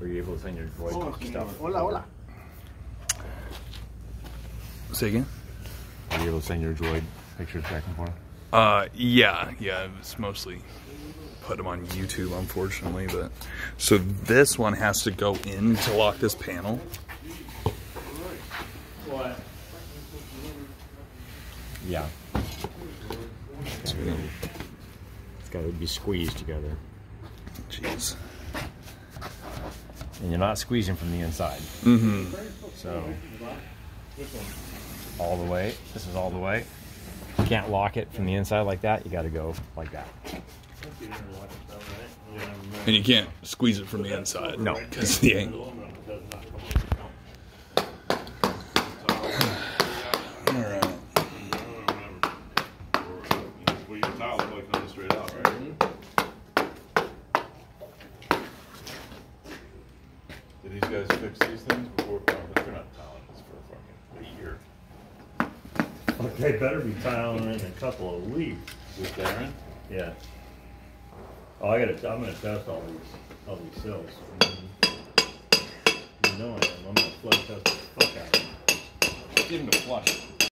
Were you able to send your droid stuff? Hola, hola. Say again? Were you able to send your droid pictures back and forth? Uh, yeah, yeah. It's mostly put them on YouTube, unfortunately. But so this one has to go in to lock this panel. What? Yeah. It's, It's got to be squeezed together. Jeez. And you're not squeezing from the inside. Mm-hmm. So, all the way. This is all the way. You can't lock it from the inside like that. You got to go like that. And you can't squeeze it from the inside. No. Because the angle. All right. Well, your tile look like coming straight out, right? Did these guys fix these things before? No, they're not tiling this for a fucking a year. Okay, better be tiling in a couple of weeks. Is this Darren? Yeah. Oh, I gotta, I'm gonna test all these, all these cells. You know I am, I'm gonna flood test the fuck out of them. Give him the flush.